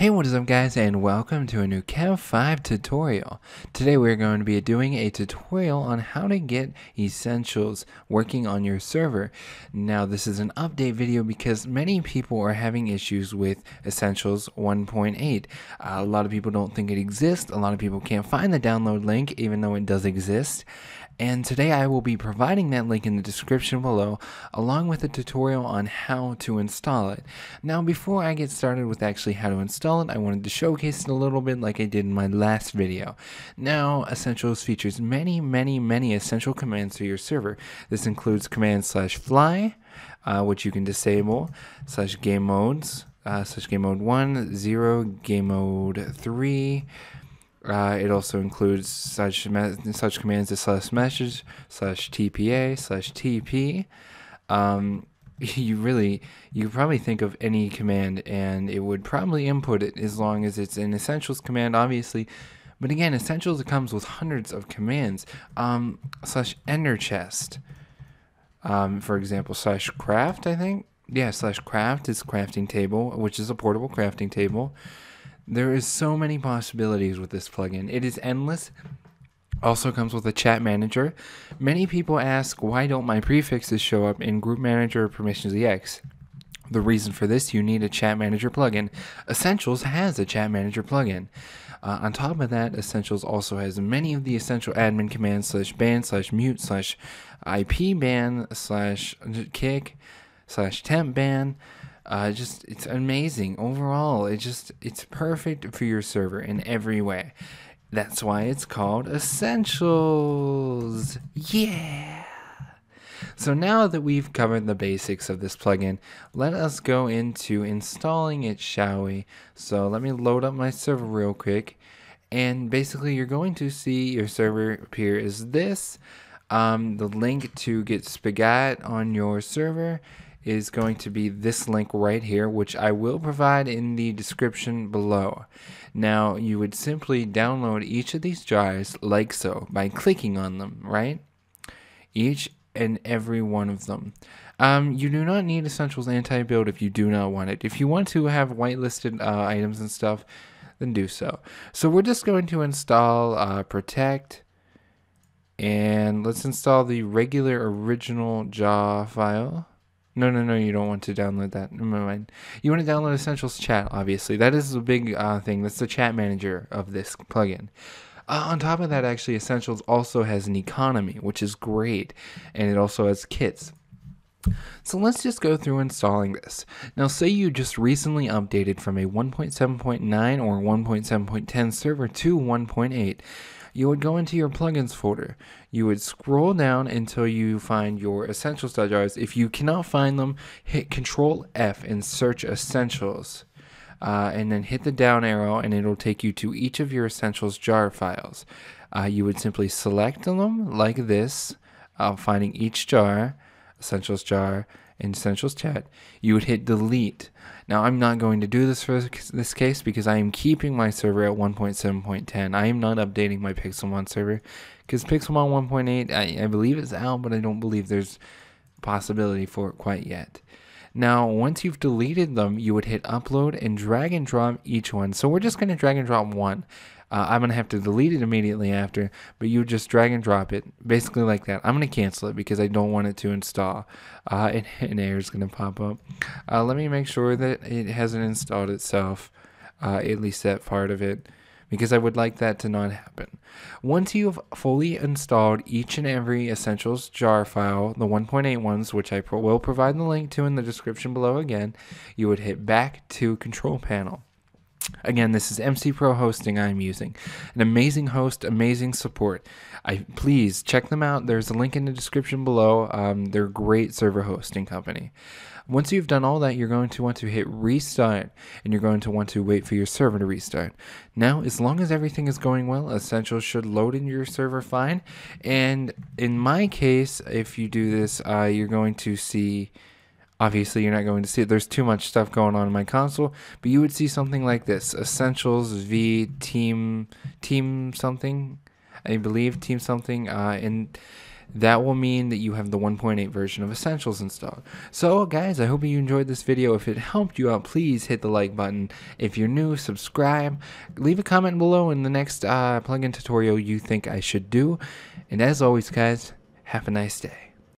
Hey, what is up guys and welcome to a new Kev 5 tutorial. Today we're going to be doing a tutorial on how to get essentials working on your server. Now this is an update video because many people are having issues with Essentials 1.8. Uh, a lot of people don't think it exists, a lot of people can't find the download link even though it does exist and today I will be providing that link in the description below along with a tutorial on how to install it. Now before I get started with actually how to install it, I wanted to showcase it a little bit like I did in my last video. Now Essentials features many many many essential commands for your server. This includes command slash fly, uh, which you can disable, slash game modes, uh, slash game mode 1, 0, game mode 3, uh, it also includes such such commands as slash message slash tpa slash tp. Um, you really you probably think of any command and it would probably input it as long as it's an essentials command, obviously. But again, essentials it comes with hundreds of commands. Um, slash ender chest. Um, for example, slash craft. I think yeah, slash craft is crafting table, which is a portable crafting table. There is so many possibilities with this plugin. It is endless. Also comes with a chat manager. Many people ask why don't my prefixes show up in Group Manager Permissions EX? The reason for this, you need a chat manager plugin. Essentials has a chat manager plugin. Uh, on top of that, Essentials also has many of the essential admin commands slash ban slash mute slash IP ban slash kick slash temp ban. Uh, just it's amazing overall. It just it's perfect for your server in every way. That's why it's called Essentials. Yeah. So now that we've covered the basics of this plugin, let us go into installing it, shall we? So let me load up my server real quick. And basically you're going to see your server appear as this. Um, the link to get Spigot on your server is going to be this link right here, which I will provide in the description below. Now, you would simply download each of these jars like so by clicking on them, right? Each and every one of them. Um, you do not need Essentials anti-build if you do not want it. If you want to have whitelisted uh, items and stuff, then do so. So we're just going to install uh, Protect, and let's install the regular original jar file. No, no, no, you don't want to download that. Never mind. You want to download Essentials Chat, obviously. That is a big uh, thing. That's the chat manager of this plugin. Uh, on top of that, actually, Essentials also has an economy, which is great. And it also has kits. So let's just go through installing this. Now say you just recently updated from a 1.7.9 or 1.7.10 server to 1.8 you would go into your plugins folder. You would scroll down until you find your essentials jars. If you cannot find them, hit Control F and search essentials. Uh, and then hit the down arrow and it'll take you to each of your essentials jar files. Uh, you would simply select them like this, uh, finding each jar, essentials jar, and essentials chat. You would hit delete. Now I'm not going to do this for this case because I am keeping my server at 1.7.10. I am not updating my Pixelmon server because Pixelmon 1.8 I, I believe is out, but I don't believe there's possibility for it quite yet. Now, once you've deleted them, you would hit upload and drag and drop each one. So we're just going to drag and drop one. Uh, I'm going to have to delete it immediately after, but you just drag and drop it, basically like that. I'm going to cancel it because I don't want it to install, uh, and an error is going to pop up. Uh, let me make sure that it hasn't installed itself, uh, at least that part of it, because I would like that to not happen. Once you've fully installed each and every Essentials jar file, the 1.8 ones, which I pro will provide the link to in the description below again, you would hit back to Control Panel. Again, this is MC Pro hosting I'm using. An amazing host, amazing support. I please check them out. There's a link in the description below. Um, they're a great server hosting company. Once you've done all that, you're going to want to hit restart and you're going to want to wait for your server to restart. Now, as long as everything is going well, Essentials should load in your server fine. And in my case, if you do this, uh, you're going to see Obviously, you're not going to see it. There's too much stuff going on in my console, but you would see something like this: Essentials V Team Team something, I believe Team something, uh, and that will mean that you have the 1.8 version of Essentials installed. So, guys, I hope you enjoyed this video. If it helped you out, please hit the like button. If you're new, subscribe. Leave a comment below in the next uh, plugin tutorial you think I should do. And as always, guys, have a nice day.